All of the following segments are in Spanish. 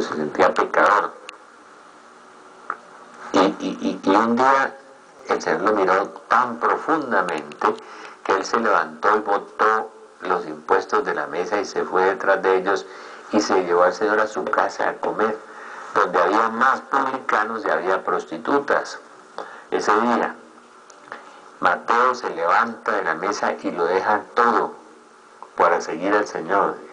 Se sentía pecador. Y, y un día el Señor lo miró tan profundamente que él se levantó y botó los impuestos de la mesa y se fue detrás de ellos y se llevó al Señor a su casa a comer, donde había más publicanos y había prostitutas. Ese día, Mateo se levanta de la mesa y lo deja todo para seguir al Señor.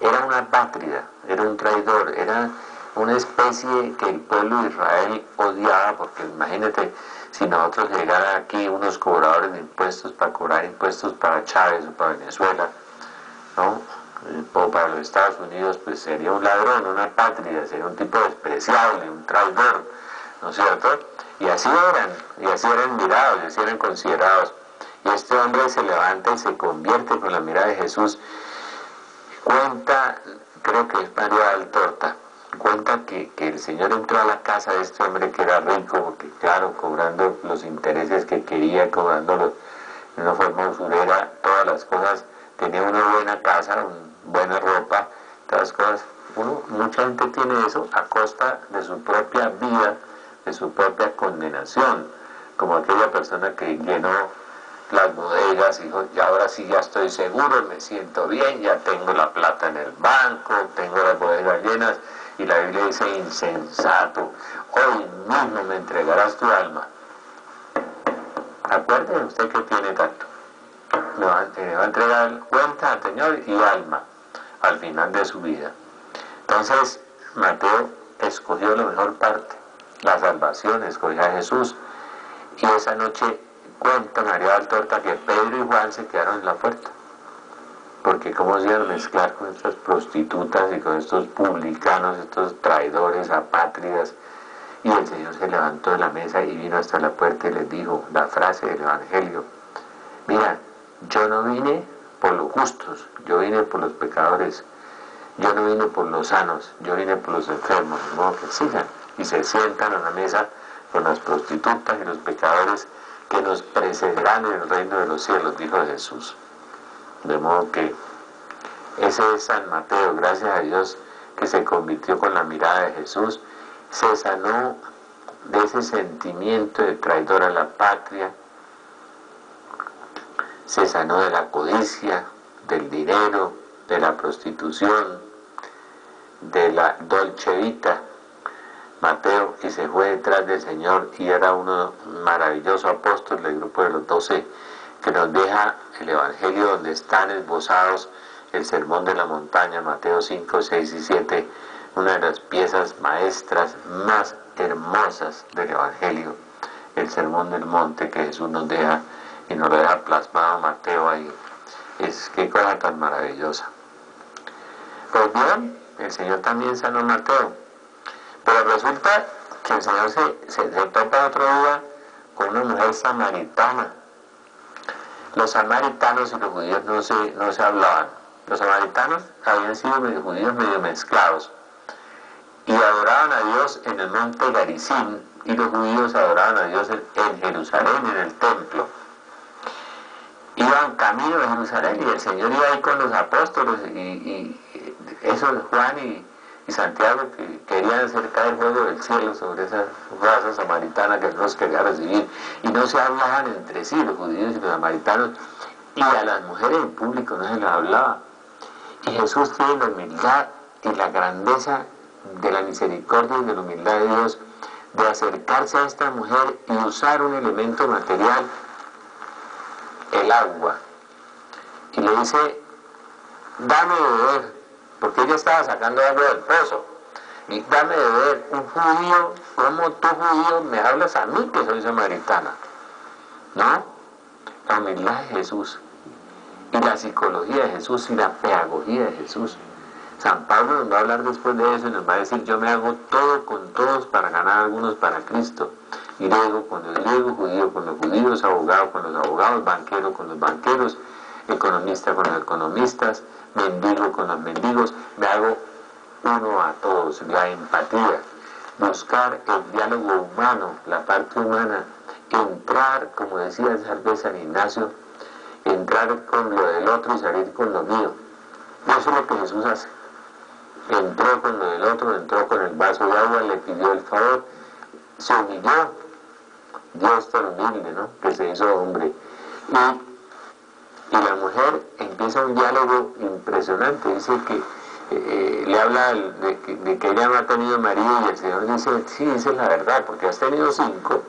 Era una patria, era un traidor, era una especie que el pueblo de Israel odiaba, porque imagínate si nosotros llegara aquí unos cobradores de impuestos para cobrar impuestos para Chávez o para Venezuela, ¿no? o para los Estados Unidos, pues sería un ladrón, una patria, sería un tipo despreciable, un traidor, ¿no es cierto? Y así eran, y así eran mirados, y así eran considerados. Y este hombre se levanta y se convierte con la mirada de Jesús. Cuenta, creo que es María Altorta, cuenta que, que, el Señor entró a la casa de este hombre que era rico, porque claro, cobrando los intereses que quería, cobrándolos de una forma usurera, todas las cosas, tenía una buena casa, buena ropa, todas las cosas. Uno, mucha gente tiene eso a costa de su propia vida, de su propia condenación, como aquella persona que llenó las bodegas dijo, y ahora sí ya estoy seguro, me siento bien, ya tengo la plata en el banco, tengo las bodegas llenas, y la Biblia dice, insensato, hoy mismo me entregarás tu alma. Acuérdese usted que tiene tanto. Me va, a entregar cuenta al Señor y alma al final de su vida. Entonces, Mateo escogió la mejor parte, la salvación, escogió a Jesús. Y esa noche cuenta María Altorta que Pedro y Juan se quedaron en la puerta porque cómo se iban a mezclar con estas prostitutas y con estos publicanos, estos traidores, apátridas. Y el Señor se levantó de la mesa y vino hasta la puerta y les dijo la frase del Evangelio. Mira, yo no vine por los justos, yo vine por los pecadores. Yo no vine por los sanos, yo vine por los enfermos, de modo que sigan. Y se sientan a la mesa con las prostitutas y los pecadores que nos precederán en el reino de los cielos, dijo Jesús. De modo que ese es San Mateo, gracias a Dios que se convirtió con la mirada de Jesús, se sanó de ese sentimiento de traidor a la patria, se sanó de la codicia, del dinero, de la prostitución, de la dolcevita, Mateo, y se fue detrás del Señor y era uno maravilloso apóstol del grupo de los doce que nos deja el Evangelio donde están esbozados el Sermón de la Montaña, Mateo 5, 6 y 7, una de las piezas maestras más hermosas del Evangelio, el Sermón del Monte que Jesús nos deja y nos lo deja plasmado Mateo ahí. Es qué cosa tan maravillosa. Pues bien, el Señor también sanó a Mateo, pero resulta que el Señor se, se, se topa otro día con una mujer samaritana los samaritanos y los judíos no se, no se hablaban. Los samaritanos habían sido medio judíos medio mezclados y adoraban a Dios en el monte Garizim y los judíos adoraban a Dios en, Jerusalén, en el templo. Iban camino de Jerusalén y el Señor iba ahí con los apóstoles y, y, eso Juan y, y Santiago que querían acercar el fuego del cielo sobre esa raza samaritana que los quería recibir y no se hablaban entre sí los judíos y los samaritanos y a las mujeres en público no se les hablaba. Y Jesús tiene la humildad y la grandeza de la misericordia y de la humildad de Dios de acercarse a esta mujer y usar un elemento material el agua. Y le dice dame de beber porque ella estaba sacando agua del pozo. Y dame de ver, un judío, como tú judío me hablas a mí que soy samaritana? ¿No? La humildad de Jesús y la psicología de Jesús y la pedagogía de Jesús. San Pablo nos va a hablar después de eso y nos va a decir, yo me hago todo con todos para ganar algunos para Cristo. Y luego con los griegos, judío con los judíos, abogado con los abogados, banquero con los banqueros, economista con los economistas, mendigo con los mendigos, me hago uno a todos, la empatía, buscar el diálogo humano, la parte humana, entrar, como decía vez San Ignacio, entrar con lo del otro y salir con lo mío. Eso es lo que Jesús hace. entró con lo del otro, entró con el vaso de agua, le pidió el favor, se humilló, Dios tan humilde, ¿no? Que se hizo hombre. Y, y la mujer empieza un diálogo impresionante, dice que eh, le habla de que, ella no ha tenido marido y el Señor dice, sí, dice la verdad, porque has tenido cinco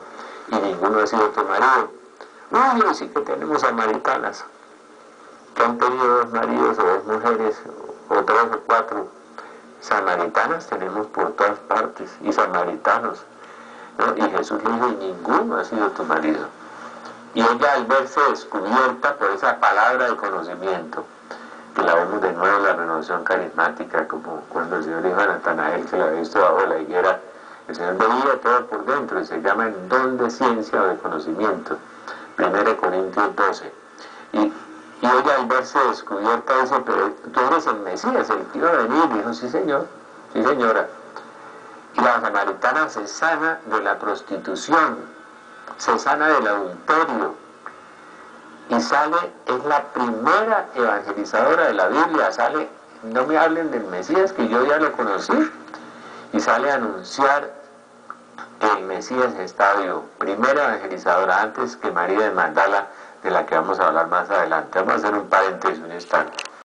y ninguno ha sido tu marido. No, sí que tenemos samaritanas, que han tenido dos maridos o dos mujeres, o tres o cuatro. Samaritanas tenemos por todas partes, y samaritanos. Y Jesús le dijo, ninguno ha sido tu marido. Y ella al verse descubierta por esa palabra de conocimiento, que la vemos de nuevo en la renovación carismática, como cuando el Señor dijo a Natanael que la había visto bajo la higuera, el Señor veía todo por dentro y se llama el don de ciencia o de conocimiento. 1 Corintios 12. Y, y ella al verse descubierta dice, pero tú eres el Mesías, el que iba a venir. dijo, sí señor, sí señora. Y la samaritana se sana de la prostitución, se sana del adulterio. Y sale, es la primera evangelizadora de la Biblia, sale, no me hablen del Mesías, que yo ya lo conocí, y sale a anunciar el Mesías Estadio, primera evangelizadora antes que María de Magdala, de la que vamos a hablar más adelante. Vamos a hacer un paréntesis un instante.